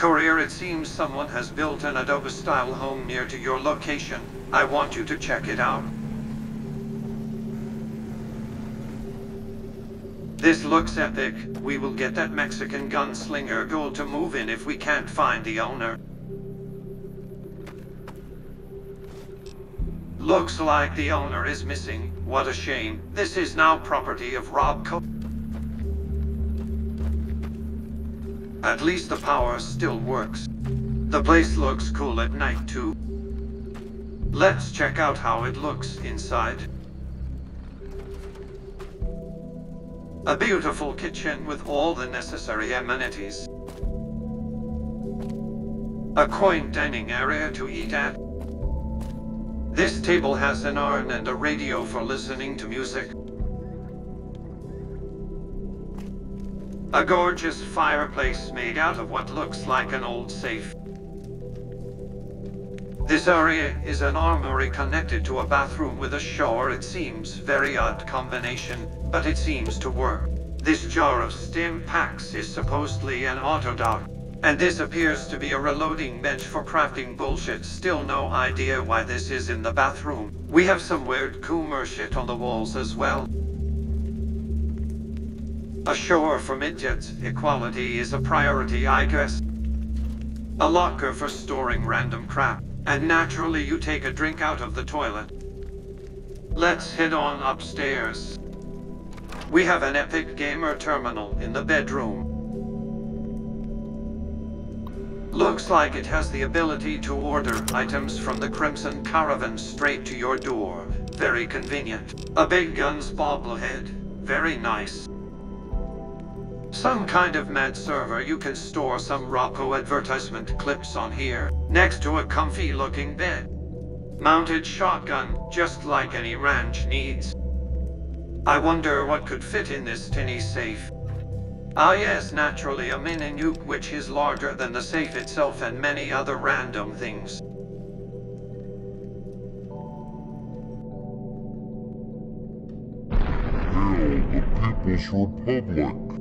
Courier, it seems someone has built an Adobe-style home near to your location. I want you to check it out. This looks epic. We will get that Mexican gunslinger gold to move in if we can't find the owner. Looks like the owner is missing. What a shame. This is now property of RobCo- At least the power still works. The place looks cool at night too. Let's check out how it looks inside. A beautiful kitchen with all the necessary amenities. A quaint dining area to eat at. This table has an urn and a radio for listening to music. A gorgeous fireplace made out of what looks like an old safe. This area is an armory connected to a bathroom with a shower. It seems very odd combination, but it seems to work. This jar of Stimpaks is supposedly an Auto-Doc, and this appears to be a reloading bench for crafting bullshit. Still no idea why this is in the bathroom. We have some weird Coomer shit on the walls as well. A shower for midgets. Equality is a priority, I guess. A locker for storing random crap. And naturally you take a drink out of the toilet. Let's head on upstairs. We have an Epic Gamer terminal in the bedroom. Looks like it has the ability to order items from the Crimson Caravan straight to your door. Very convenient. A big guns bobblehead. Very nice. Some kind of mad server you can store some RobCo advertisement clips on here, next to a comfy looking bed. Mounted shotgun, just like any ranch needs. I wonder what could fit in this tinny safe. Ah yes, naturally a mini nuke which is larger than the safe itself and many other random things. Hail the People's Republic!